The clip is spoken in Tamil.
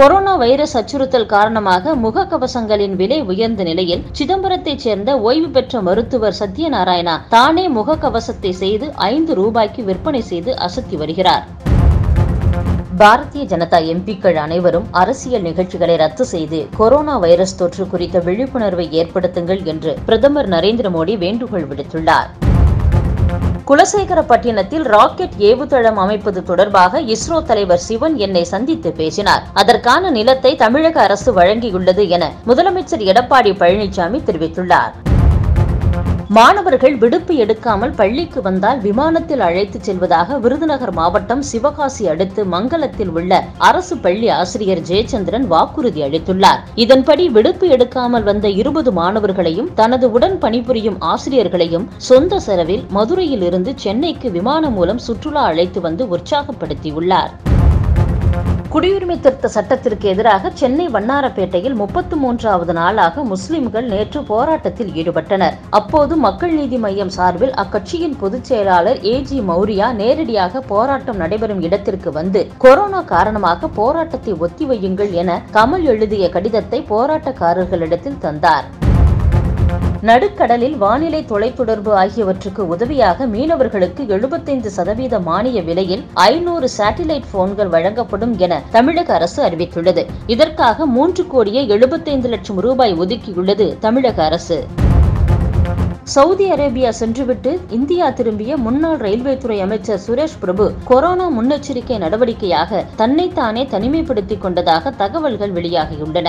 கொரோனா வைரஸ் அச்சுறுத்தல் காரணமாக முகக்கவசங்களின் விலை உயர்ந்த நிலையில் சிதம்பரத்தைச் சேர்ந்த ஓய்வு பெற்ற மருத்துவர் சத்யநாராயணா தானே முகக்கவசத்தை செய்து ஐந்து ரூபாய்க்கு விற்பனை செய்து அசத்தி வருகிறார். பாரதிய ஜனதா எம்பிக்கள் அனைவரும் அரசியல் நிகழ்ச்சிகளை ரத்து செய்து கொரோனா வைரஸ் தொற்று குறித்த விழிப்புணர்வை ஏற்படுத்துங்கள் என்று பிரதமர் நரேந்திர மோடி வேண்டுகோள் விடுத்துள்ளார். குலசேகரப்பட்டினத்தில் ராக்கெட் ஏவுதளம் அமைப்பது தொடர்பாக இஸ்ரோ தலைவர் சிவன் என்னை சந்தித்து பேசினார். அதற்கான நிலத்தை தமிழக அரசு வழங்கியுள்ளது என முதலமைச்சர் எடப்பாடி பழனிசாமி தெரிவித்துள்ளார். மாணவர்கள் விடுப்பு எடுக்காமல் பள்ளிக்கு வந்தால் விமானத்தில் அழைத்துச் செல்வதாக விருதுநகர் மாவட்டம் சிவகாசி அடுத்து மங்கலத்தில் உள்ள அரசு பள்ளி ஆசிரியர் ஜெயச்சந்திரன் வாக்குறுதி அளித்துள்ளார். இதன்படி விடுப்பு எடுக்காமல் வந்த இருபது மாணவர்களையும் தனது உடன் பணிபுரியும் ஆசிரியர்களையும் சொந்த செலவில் மதுரையில் இருந்து சென்னைக்கு விமானம் மூலம் சுற்றுலா அழைத்து வந்து உற்சாகப்படுத்தியுள்ளார். குடியுரிமை திருத்த சட்டத்திற்கு எதிராக சென்னை வண்ணாரப்பேட்டையில் முப்பத்து மூன்றாவது நாளாக முஸ்லிம்கள் நேற்று போராட்டத்தில் ஈடுபட்டனர். அப்போது மக்கள் நீதி மையம் சார்பில் அக்கட்சியின் பொதுச் செயலாளர் ஏ ஜி மௌரியா நேரடியாக போராட்டம் நடைபெறும் இடத்திற்கு வந்து கொரோனா காரணமாக போராட்டத்தை ஒத்திவையுங்கள் என கமல் எழுதிய கடிதத்தை போராட்டக்காரர்களிடத்தில் தந்தார். நடுக்கடலில் வானிலை தொலைத்தொடர்பு ஆகியவற்றுக்கு உதவியாக மீனவர்களுக்கு எழுபத்தைந்து சதவீத மானிய விலையில் ஐநூறு சேட்டிலைட் போன்கள் வழங்கப்படும் என தமிழக அரசு அறிவித்துள்ளது. இதற்காக மூன்று கோடியே எழுபத்தைந்து லட்சம் ரூபாய் ஒதுக்கியுள்ளது தமிழக அரசு. சவுதி அரேபியா சென்றுவிட்டு இந்தியா திரும்பிய முன்னாள் ரயில்வே துறை அமைச்சர் சுரேஷ் பிரபு கொரோனா முன்னெச்சரிக்கை நடவடிக்கையாக தன்னைத்தானே தனிமைப்படுத்திக் கொண்டதாக தகவல்கள் வெளியாகியுள்ளன.